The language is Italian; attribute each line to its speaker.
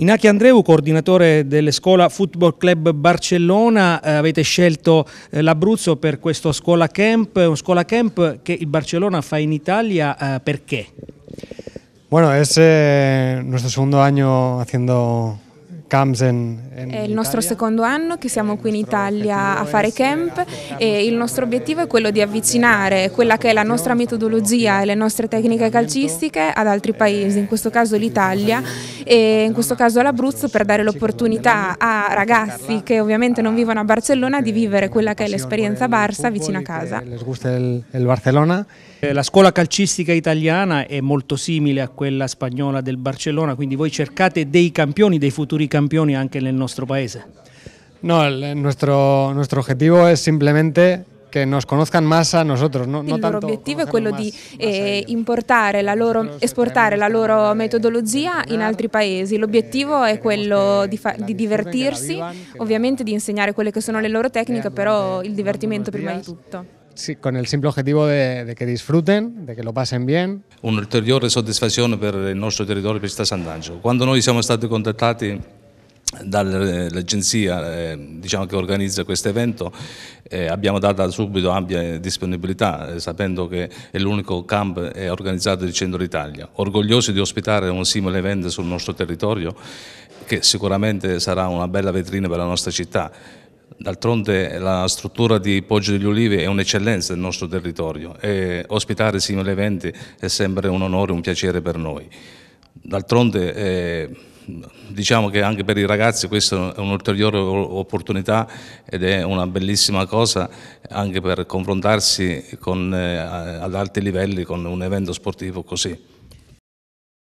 Speaker 1: Inaki Andreu, coordinatore delle Scuola Football Club Barcellona, eh, avete scelto eh, l'Abruzzo per questo scuola camp, un scuola camp che il Barcellona fa in Italia, eh, perché?
Speaker 2: Bueno, es eh, nuestro segundo año haciendo
Speaker 3: È il nostro secondo anno che siamo qui in Italia a fare camp e il nostro obiettivo è quello di avvicinare quella che è la nostra metodologia e le nostre tecniche calcistiche ad altri paesi, in questo caso l'Italia e in questo caso l'Abruzzo per dare l'opportunità a ragazzi che ovviamente non vivono a Barcellona di vivere quella che è l'esperienza Barça vicino a casa.
Speaker 1: Eh, La scuola calcistica italiana è molto simile a quella spagnola del Barcellona, quindi voi cercate dei campioni, dei futuri campioni anche nel nostro paese.
Speaker 2: No, el- nuestro, nuestro objetivo es simplemente que nos conozcan más a nosotros. No, no
Speaker 3: Il loro
Speaker 2: tanto
Speaker 3: obiettivo è quello di eh, importare la loro, esportare la loro metodologia in altri paesi. L'obiettivo è quello di, fa- di divertirsi, ovviamente di insegnare quelle che sono le loro tecniche, però il divertimento prima di tutto.
Speaker 2: Sí, con el simple objetivo de, de que disfruten, de que lo pasen bien.
Speaker 4: un'ulteriore soddisfazione per il nostro territorio per Città Sant'Angelo. Quando noi siamo stati contattati dall'agenzia eh, diciamo che organizza questo evento eh, abbiamo dato subito ampia disponibilità eh, sapendo che è l'unico camp organizzato di Centro Italia. Orgogliosi di ospitare un simile evento sul nostro territorio che sicuramente sarà una bella vetrina per la nostra città. D'altronde la struttura di Poggio degli Ulivi è un'eccellenza del nostro territorio e ospitare simili eventi è sempre un onore, un piacere per noi. D'altronde eh, diciamo che anche per i ragazzi questa è un'ulteriore opportunità ed è una bellissima cosa anche per confrontarsi con, eh, ad alti livelli con un evento sportivo così.